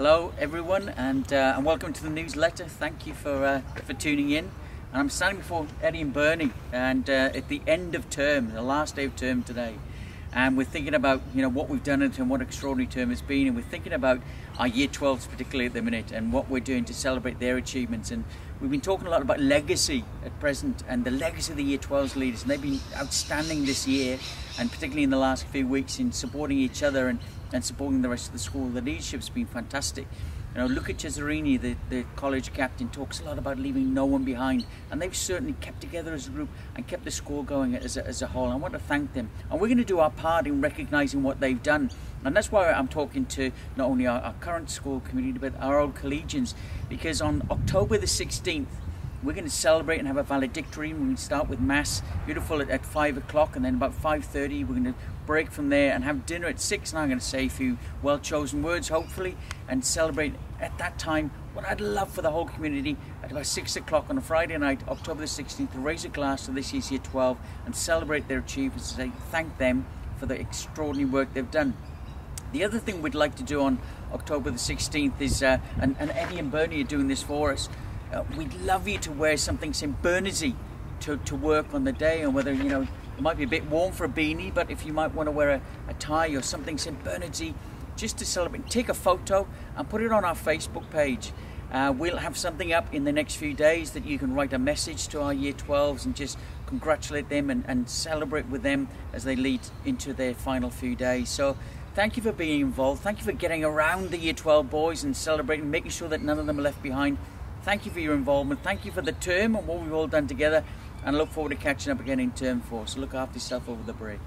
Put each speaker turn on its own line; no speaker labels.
Hello everyone and, uh, and welcome to the newsletter. Thank you for, uh, for tuning in. And I'm standing before Eddie and Bernie and uh, at the end of term, the last day of term today. And we're thinking about you know what we've done and what extraordinary term it's been and we're thinking about our year 12s particularly at the minute and what we're doing to celebrate their achievements and we've been talking a lot about legacy at present and the legacy of the year 12s leaders and they've been outstanding this year and particularly in the last few weeks in supporting each other and and supporting the rest of the school. The leadership's been fantastic. You know, Luca Cesarini, the, the college captain, talks a lot about leaving no one behind, and they've certainly kept together as a group and kept the score going as a, as a whole. I want to thank them, and we're going to do our part in recognising what they've done, and that's why I'm talking to not only our, our current school community but our old collegians, because on October the 16th we're going to celebrate and have a valedictory. We're going to start with mass, beautiful at, at five o'clock, and then about five thirty we're going to break from there and have dinner at six. And I'm going to say a few well-chosen words, hopefully, and celebrate at that time what I'd love for the whole community at about six o'clock on a Friday night, October the 16th, to raise a glass to this year's Year 12 and celebrate their achievements and say thank them for the extraordinary work they've done. The other thing we'd like to do on October the 16th is, uh, and, and Eddie and Bernie are doing this for us, uh, we'd love you to wear something St. Bernardsy to, to work on the day, and whether, you know, it might be a bit warm for a beanie, but if you might want to wear a, a tie or something St. Bernardsy, just to celebrate, take a photo and put it on our Facebook page. Uh, we'll have something up in the next few days that you can write a message to our Year 12s and just congratulate them and, and celebrate with them as they lead into their final few days. So thank you for being involved. Thank you for getting around the Year 12 boys and celebrating, making sure that none of them are left behind. Thank you for your involvement. Thank you for the term and what we've all done together. And I look forward to catching up again in term four. So look after yourself over the break.